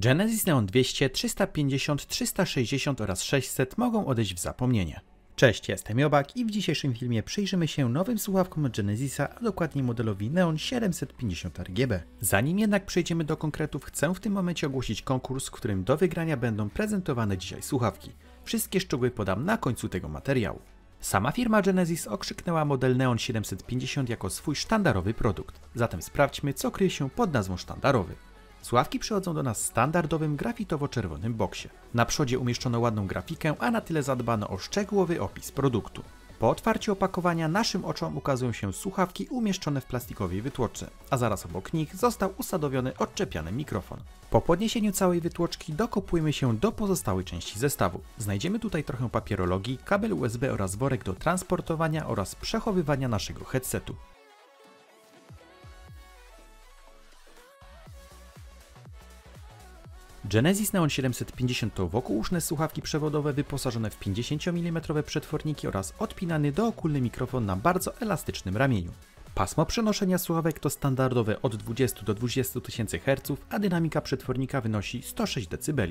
Genesis Neon 200, 350, 360 oraz 600 mogą odejść w zapomnienie. Cześć, jestem Jobak i w dzisiejszym filmie przyjrzymy się nowym słuchawkom Genesisa, a dokładniej modelowi Neon 750 RGB. Zanim jednak przejdziemy do konkretów, chcę w tym momencie ogłosić konkurs, w którym do wygrania będą prezentowane dzisiaj słuchawki. Wszystkie szczegóły podam na końcu tego materiału. Sama firma Genesis okrzyknęła model Neon 750 jako swój sztandarowy produkt. Zatem sprawdźmy, co kryje się pod nazwą sztandarowy. Słuchawki przychodzą do nas w standardowym grafitowo-czerwonym boksie. Na przodzie umieszczono ładną grafikę, a na tyle zadbano o szczegółowy opis produktu. Po otwarciu opakowania naszym oczom ukazują się słuchawki umieszczone w plastikowej wytłoczce, a zaraz obok nich został usadowiony odczepiany mikrofon. Po podniesieniu całej wytłoczki dokopujemy się do pozostałej części zestawu. Znajdziemy tutaj trochę papierologii, kabel USB oraz worek do transportowania oraz przechowywania naszego headsetu. Genesis Neon 750 to wokółuszne słuchawki przewodowe wyposażone w 50 mm przetworniki oraz odpinany dookulny mikrofon na bardzo elastycznym ramieniu. Pasmo przenoszenia słuchawek to standardowe od 20 do 20 tysięcy Hz, a dynamika przetwornika wynosi 106 dB.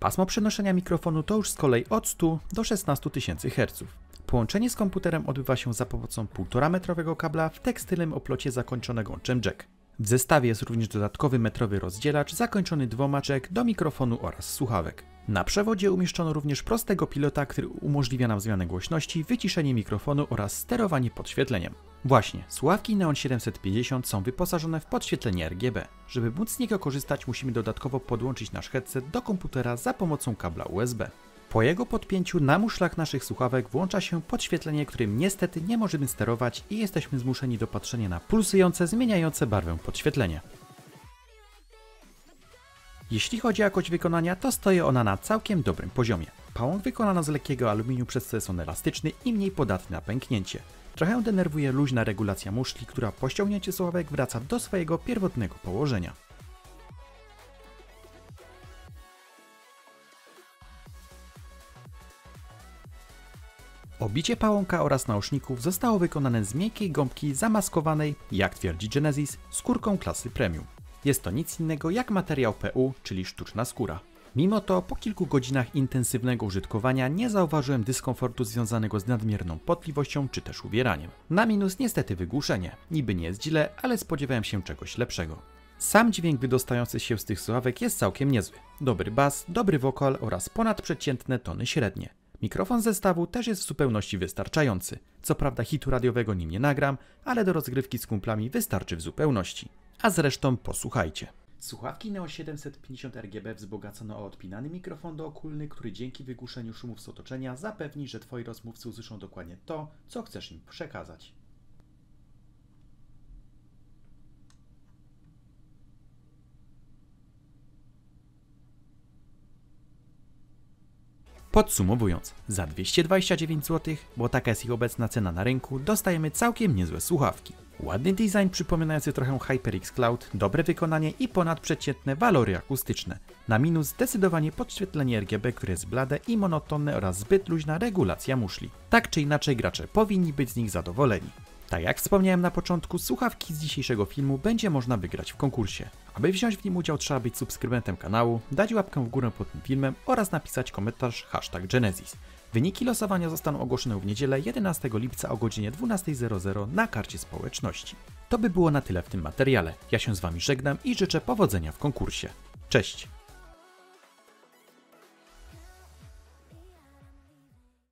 Pasmo przenoszenia mikrofonu to już z kolei od 100 do 16 tysięcy Hz. Połączenie z komputerem odbywa się za pomocą 1,5 metrowego kabla w tekstylnym oplocie zakończonego łączem jack. W zestawie jest również dodatkowy metrowy rozdzielacz zakończony dwoma jack do mikrofonu oraz słuchawek. Na przewodzie umieszczono również prostego pilota, który umożliwia nam zmianę głośności, wyciszenie mikrofonu oraz sterowanie podświetleniem. Właśnie, słuchawki Neon 750 są wyposażone w podświetlenie RGB. Żeby móc z niego korzystać, musimy dodatkowo podłączyć nasz headset do komputera za pomocą kabla USB. Po jego podpięciu na muszlach naszych słuchawek włącza się podświetlenie, którym niestety nie możemy sterować i jesteśmy zmuszeni do patrzenia na pulsujące, zmieniające barwę podświetlenie. Jeśli chodzi o jakość wykonania, to stoi ona na całkiem dobrym poziomie. Pałąk wykonano z lekkiego aluminium, przez co jest on elastyczny i mniej podatny na pęknięcie. Trochę denerwuje luźna regulacja muszli, która po ściągnięciu słuchawek wraca do swojego pierwotnego położenia. Obicie pałąka oraz nauszników zostało wykonane z miękkiej gąbki zamaskowanej, jak twierdzi Genesis, skórką klasy premium. Jest to nic innego jak materiał PU, czyli sztuczna skóra. Mimo to po kilku godzinach intensywnego użytkowania nie zauważyłem dyskomfortu związanego z nadmierną potliwością czy też ubieraniem. Na minus niestety wygłuszenie. Niby nie jest źle, ale spodziewałem się czegoś lepszego. Sam dźwięk wydostający się z tych słuchawek jest całkiem niezły. Dobry bas, dobry wokal oraz ponadprzeciętne tony średnie. Mikrofon zestawu też jest w zupełności wystarczający. Co prawda hitu radiowego nim nie nagram, ale do rozgrywki z kumplami wystarczy w zupełności. A zresztą posłuchajcie. Słuchawki Neo 750 RGB wzbogacono o odpinany mikrofon dookulny, który dzięki wygłuszeniu szumów z otoczenia zapewni, że Twoi rozmówcy usłyszą dokładnie to, co chcesz im przekazać. Podsumowując, za 229 zł, bo taka jest ich obecna cena na rynku, dostajemy całkiem niezłe słuchawki. Ładny design przypominający trochę HyperX Cloud, dobre wykonanie i ponadprzeciętne walory akustyczne. Na minus zdecydowanie podświetlenie RGB, które jest blade i monotonne oraz zbyt luźna regulacja muszli. Tak czy inaczej gracze powinni być z nich zadowoleni. Tak jak wspomniałem na początku, słuchawki z dzisiejszego filmu będzie można wygrać w konkursie. Aby wziąć w nim udział trzeba być subskrybentem kanału, dać łapkę w górę pod tym filmem oraz napisać komentarz hashtag Genesis. Wyniki losowania zostaną ogłoszone w niedzielę 11 lipca o godzinie 12.00 na karcie społeczności. To by było na tyle w tym materiale. Ja się z Wami żegnam i życzę powodzenia w konkursie. Cześć!